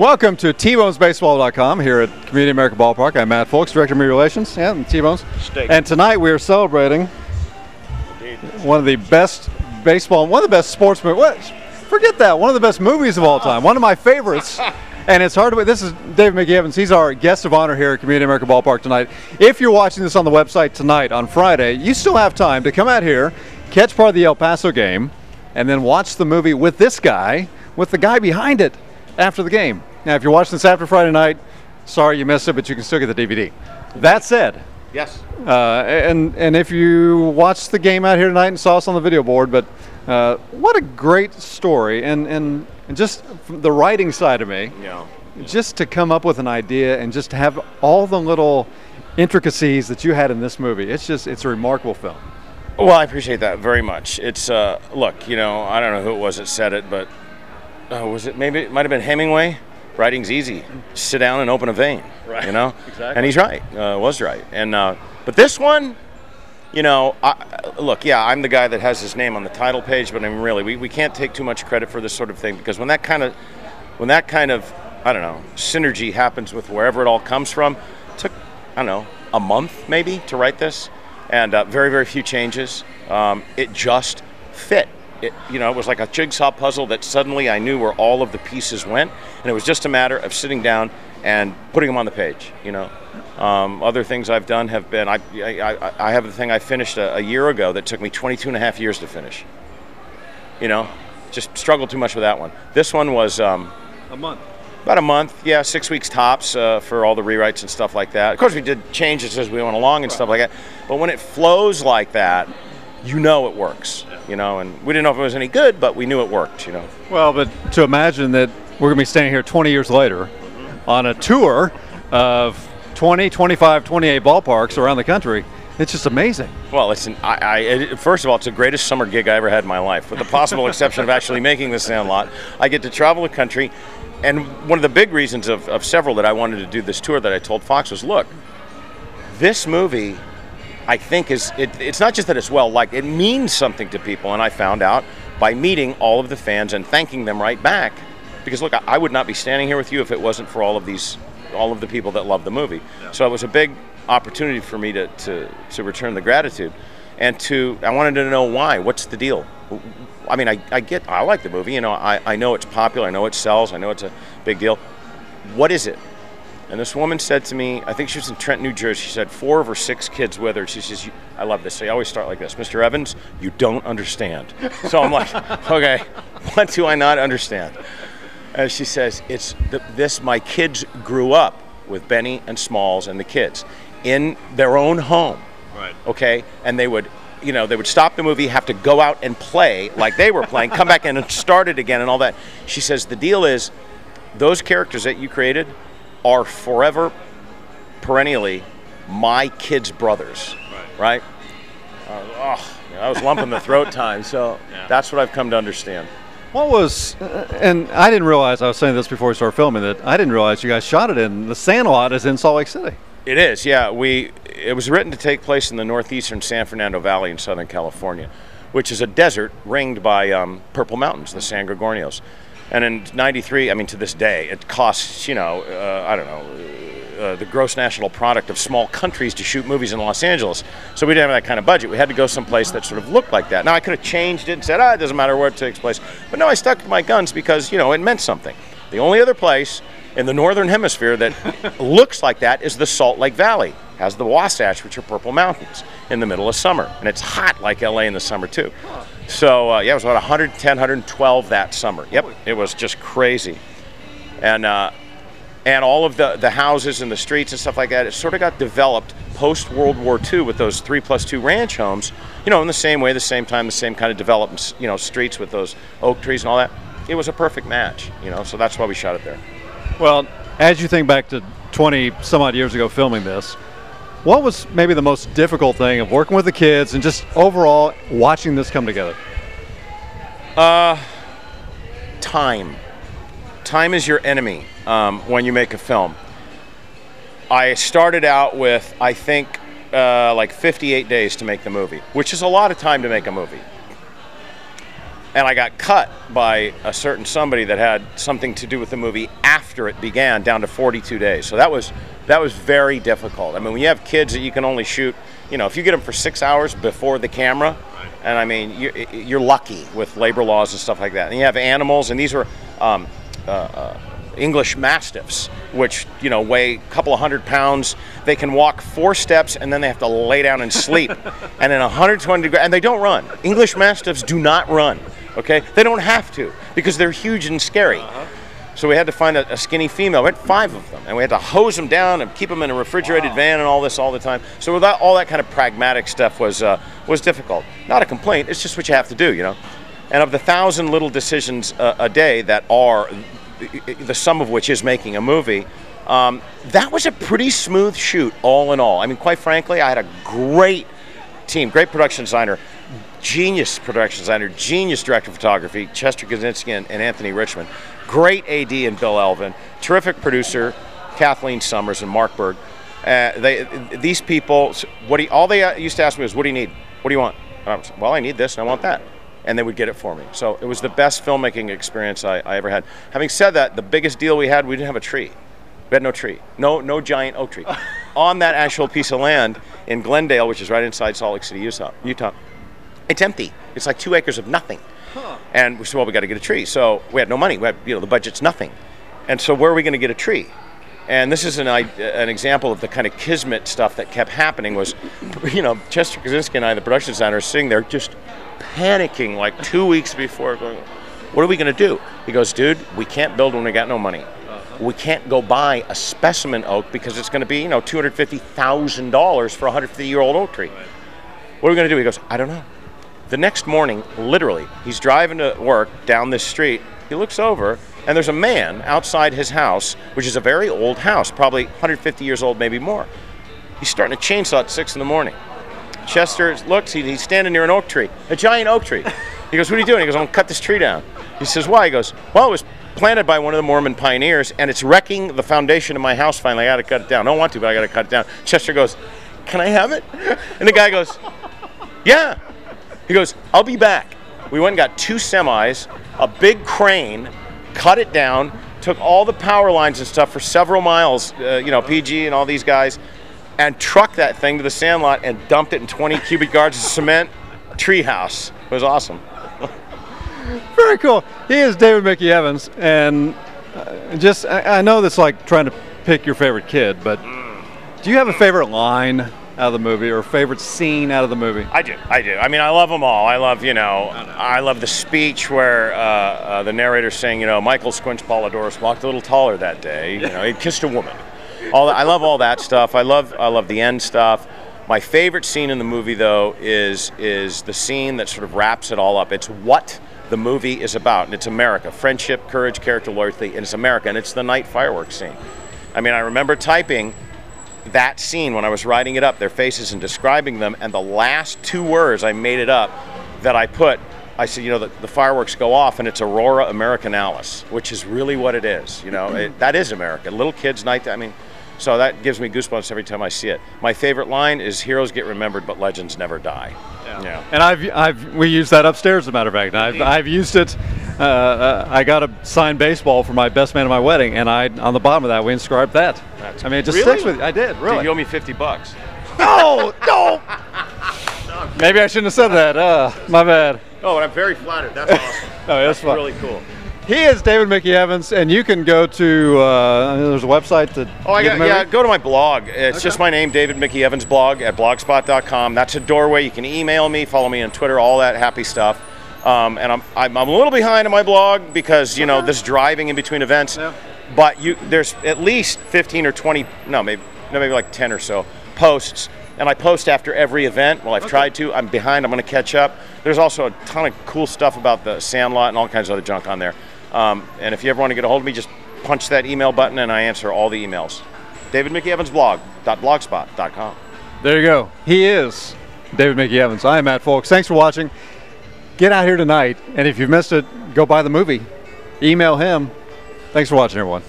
Welcome to TBonesBaseball.com here at Community America Ballpark. I'm Matt Fulks, Director of Media Relations, and T-Bones. Steak. And tonight we are celebrating Indeed. one of the best baseball, one of the best sports movies. What? Forget that. One of the best movies of all oh. time. One of my favorites. and it's hard to. Wait. This is David Mickey Evans. He's our guest of honor here at Community America Ballpark tonight. If you're watching this on the website tonight on Friday, you still have time to come out here, catch part of the El Paso game, and then watch the movie with this guy, with the guy behind it after the game. Now, if you're watching this after Friday night, sorry you missed it, but you can still get the DVD. That said, Yes. uh, and and if you watched the game out here tonight and saw us on the video board, but uh, what a great story, and and, and just from the writing side of me, Yeah. just to come up with an idea and just to have all the little intricacies that you had in this movie. It's just it's a remarkable film. Well, I appreciate that very much. It's uh, look, you know, I don't know who it was that said it, but uh, was it maybe it might have been Hemingway? Writing's easy. Sit down and open a vein. Right. You know. Exactly. And he's right. Uh, was right. And uh, but this one, you know, I, look, yeah, I'm the guy that has his name on the title page, but I'm really we, we can't take too much credit for this sort of thing because when that kind of when that kind of I don't know synergy happens with wherever it all comes from, it took I don't know a month maybe to write this, and uh, very very few changes. Um, it just fit. It, you know, it was like a jigsaw puzzle that suddenly I knew where all of the pieces went, and it was just a matter of sitting down and putting them on the page. You know, um, other things I've done have been I, I, I- have the thing I finished a, a year ago that took me 22 and a half years to finish. You know, just struggled too much with that one. This one was um, A month. about a month, yeah, six weeks tops uh, for all the rewrites and stuff like that. Of course, we did changes as we went along and stuff like that. But when it flows like that, you know it works. You know, and we didn't know if it was any good, but we knew it worked. You know. Well, but to imagine that we're going to be standing here 20 years later on a tour of 20, 25, 28 ballparks around the country, it's just amazing. Well, listen, I, I it, first of all, it's the greatest summer gig I ever had in my life, with the possible exception of actually making the Sandlot. I get to travel the country, and one of the big reasons of, of several that I wanted to do this tour that I told Fox was, look, this movie, I think is it, it's not just that it's well liked; it means something to people, and I found out by meeting all of the fans and thanking them right back. Because look, I, I would not be standing here with you if it wasn't for all of these, all of the people that love the movie. So it was a big opportunity for me to, to, to return the gratitude, and to I wanted to know why. What's the deal? I mean, I, I get I like the movie. You know, I, I know it's popular. I know it sells. I know it's a big deal. What is it? And this woman said to me, I think she was in Trent, New Jersey. She said four of her six kids with her. She says, I love this. They always start like this. Mr. Evans, you don't understand. So I'm like, okay, what do I not understand? And she says, it's th- this, my kids grew up with Benny and Smalls and the kids in their own home. Right. Okay? And they would, you know, they would stop the movie, have to go out and play like they were playing, come back in and start it again and all that. She says, the deal is, those characters that you created are forever, perennially, my kids' brothers. Right? Uh, oh, you that was lump in the throat time. So that's what I've come to understand. What was, uh, and I didn't realize, I was saying this before we started filming, that I didn't realize you guys shot it in, the Sandlot is in Salt Lake City. It is, yeah. We it was written to take place in the northeastern San Fernando Valley in Southern California, which is a desert ringed by um, purple mountains, the San Gorgonios. And in '93, I mean, to this day, it costs you know, uh, I don't know, uh, the gross national product of small countries to shoot movies in Los Angeles. So we didn't have that kind of budget. We had to go someplace that sort of looked like that. Now I could have changed it and said, ah, it doesn't matter where it takes place. But no, I stuck to my guns because you know it meant something. The only other place in the northern hemisphere that looks like that is the Salt Lake Valley. Has the Wasatch, which are purple mountains, in the middle of summer, and it's hot like LA in the summer too. So uh, yeah, it was about 110, 112 that summer. Yep, it was just crazy, and uh, and all of the the houses and the streets and stuff like that. It sort of got developed post World War II with those three plus two ranch homes. You know, in the same way, the same time, the same kind of development. You know, streets with those oak trees and all that. It was a perfect match. You know, so that's why we shot it there. Well, as you think back to 20 some odd years ago filming this, what was maybe the most difficult thing of working with the kids and just overall watching this come together? time. Time is your enemy um, when you make a film. I started out with, I think, uh, like 58 days to make the movie, which is a lot of time to make a movie. and I got cut by a certain somebody that had something to do with the movie after it began, down to 42 days. So that was that was very difficult. I mean, when you have kids that you can only shoot, you know, if you get them for six hours before the camera, and I mean, you're, you're lucky with labor laws and stuff like that. And you have animals, and these were. Um, uh, uh, English Mastiffs, which you know weigh a couple of hundred pounds. They can walk four steps and then they have to lay down and sleep. and in 120 degrees, and they don't run. English Mastiffs do not run. Okay, they don't have to because they're huge and scary. Uh-huh. So we had to find a, a, skinny female. We had five of them, and we had to hose them down and keep them in a refrigerated wow. van and all this all the time. So that, all that kind of pragmatic stuff was uh, was difficult. Not a complaint. It's just what you have to do, you know. And of the thousand little decisions uh, a day that are the sum of which is making a movie. Um, that was a pretty smooth shoot, all in all. I mean, quite frankly, I had a great team, great production designer, genius production designer, genius director of photography, Chester Kaczenski and, and Anthony Richmond, great AD and Bill Elvin, terrific producer, Kathleen Summers and Mark Berg. Uh, they, these people, what do you, all they used to ask me was, "What do you need? What do you want?" I was, well, I need this and I want that and they would get it for me. So it was the best filmmaking experience I, I, ever had. Having said that, the biggest deal we had, we didn't have a tree. We had no tree, no no giant oak tree, on that actual piece of land in Glendale, which is right inside Salt Lake City, Utah. Utah. It's empty. It's like two acres of nothing. Huh. And we said, well, we got to get a tree. So we had no money. We had, you know, the budget's nothing. And so where are we going to get a tree? And this is an, an example of the kind of kismet stuff that kept happening was, you know, Chester Kaczenski and I, the production designer, are sitting there just panicking like two weeks before, going, "What are we going to do?" He goes, "Dude, we can't build when we got no money. Uh-huh. We can't go buy a specimen oak because it's going to be, you know, two hundred fifty thousand dollars for a hundred fifty year old oak tree. What are we going to do?" He goes, "I don't know." The next morning, literally, he's driving to work down this street. He looks over, and there's a man outside his house, which is a very old house, probably 150 years old, maybe more. He's starting a chainsaw at six in the morning. Chester looks, he, he's standing near an oak tree, a giant oak tree. He goes, What are you doing? He goes, I'm going to cut this tree down. He says, Why? He goes, Well, it was planted by one of the Mormon pioneers, and it's wrecking the foundation of my house finally. I got to cut it down. I don't want to, but I got to cut it down. Chester goes, Can I have it? And the guy goes, Yeah. He goes, I'll be back. We went and got two semis, a big crane, cut it down, took all the power lines and stuff for several miles, uh, you know, PG and all these guys, and trucked that thing to the sandlot and dumped it in 20 cubic yards of cement. Treehouse. It was awesome. Very cool. He is David Mickey Evans, and uh, just I, I, know that's like trying to pick your favorite kid, but do you have a favorite line out of the movie or favorite scene out of the movie? I do. I do. I mean, I love them all. I love you know, I love the speech where uh, uh, the narrator's saying, you know, Michael Squints Palledorous walked a little taller that day. You know, he kissed a woman all that, I love all that stuff. I love I love the end stuff. My favorite scene in the movie though is is the scene that sort of wraps it all up. It's what the movie is about, and it's America: friendship, courage, character, loyalty, and it's America, and it's the night fireworks scene. I mean, I remember typing that scene when I was writing it up, their faces and describing them, and the last two words I made it up that I put I said, you know, the, the, fireworks go off and it's Aurora Americanalis, which is really what it is. You know, it, that is America. Little kids' night. I mean, so that gives me goosebumps every time I see it. My favorite line is "Heroes get remembered, but legends never die." Yeah. yeah. And I've, I've, we use that upstairs. As a matter of fact, I've, I've used it. Uh, uh, I got a signed baseball for my best man at my wedding, and I on the bottom of that we inscribed that. That's I mean, it just really? sticks with you. I did really. Dude, you owe me fifty bucks. No, no. Maybe I shouldn't have said that. Uh, my bad. Oh, and I'm very flattered. That's awesome. oh, that's, that's really cool. He is David Mickey Evans, and you can go to uh, there's a website that. Oh, I got, yeah. Go to my blog. It's okay. just my name, David Mickey Evans blog at blogspot.com. That's a doorway. You can email me, follow me on Twitter, all that happy stuff. Um, and I'm, I'm, I'm a little behind on my blog because you know this driving in between events. Yeah. But you there's at least 15 or 20, no maybe no maybe like 10 or so posts and I post after every event. Well, I've okay. tried to. I'm behind. I'm going to catch up. There's also a ton of cool stuff about the Sandlot and all kinds of other junk on there. Um, and if you ever want to get a hold of me, just punch that email button and I answer all the emails. David Mickey Evans blog.blogspot.com. There you go. He is David Mickey Evans. I am Matt Fulks. Thanks for watching. Get out here tonight, and if you've missed it, go buy the movie. Email him. Thanks for watching, everyone.